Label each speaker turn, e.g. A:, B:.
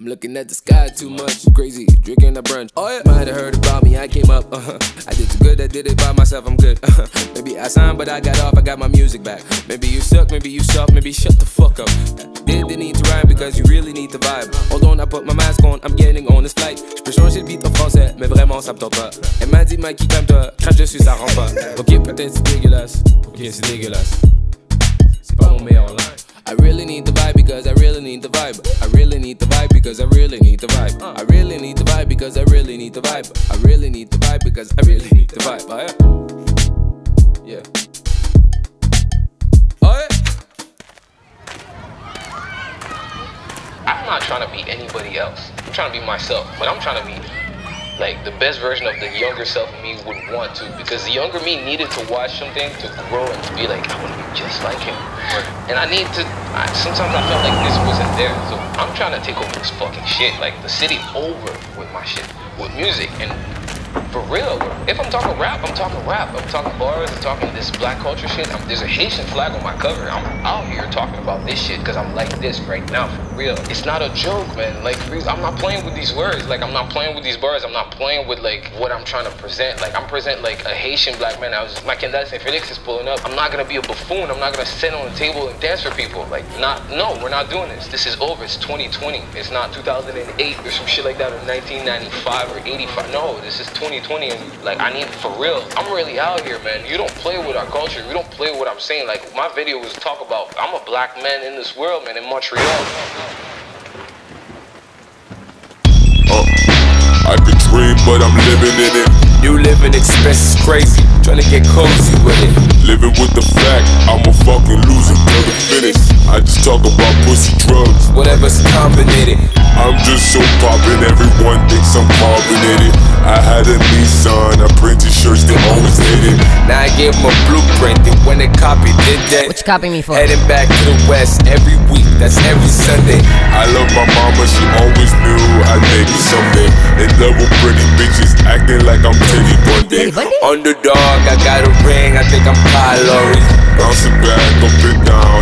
A: I'm looking at the sky too much. Crazy, drinking a brunch. Oh yeah. Might have heard about me, I came up. Uh-huh. I did too good, I did it by myself, I'm good. Uh-huh. Maybe I signed, but I got off, I got my music back. Maybe you suck, maybe you soft, maybe shut the fuck up. Did the need to rhyme because you really need the vibe. Hold on, I put my mask on, I'm getting on this flight. J'peux changer le beat en français, mais vraiment ça me tente pas. Elle m'a dit, Mikey, calme-toi, crache dessus, ça rend pas. Ok, peut-être c'est dégueulasse. Ok, c'est dégueulasse. C'est pas mon meilleur line. I really need the vibe because I really need the vibe. I really need the vibe because I really need the vibe. Uh. I really need the vibe because I really need the vibe. I really need the vibe because I really need the vibe. Oh yeah. Yeah.
B: I'm not trying to be anybody else. I'm trying to be myself, but I'm trying to be like the best version of the younger self of me would want to because the younger me needed to watch something to grow and to be like I want to be just like him. And I need to I, sometimes I felt like this wasn't there so I'm trying to take over this fucking shit. Like the city over with my shit with music and for real if I'm talking rap I'm talking rap. I'm talking bars I'm talking this black culture shit. I'm, there's a Haitian flag on my cover. I'm out here talking about this shit because I'm like this right now for real. It's not a joke man. Like I'm not playing with these words. Like I'm not playing with these bars. I'm not playing with like what I'm trying to present. Like I'm present like a Haitian black man. I was my Kendall St. Felix is pulling up. I'm not gonna be a buffoon. I'm not gonna sit on the table and dance for people. Like not no we're not doing this. This is over. It's 2020 it's not 2008 or some shit like that or 1995 or 85 no this is 2020 and like I need for real. I'm really out here, man. You don't play with our culture. You don't play with what I'm saying. Like my video was talk about I'm a black man in this world, man, in Montreal.
C: Uh, I could dream, but I'm living in it.
A: New living expenses crazy. Trying to get cozy with it.
C: Living with the fact I'm a fucking loser till the finish. I just talk about pussy drugs.
A: Whatever's combinated.
C: I'm just so poppin', everyone thinks I'm carbonated. I had a Nissan, I printed shirts, they always hate it.
A: Now I gave them a blueprint, and when they copied, did that.
D: What you copying me for?
A: Heading back to the west every week, that's every Sunday.
C: I love my mama, she always knew I'd make it someday. In love with pretty bitches, acting like I'm Teddy Bundy.
D: Teddy Bundy?
A: Underdog, I got a ring, I think I'm Kyle Lowry.
C: Bouncing back, up and down,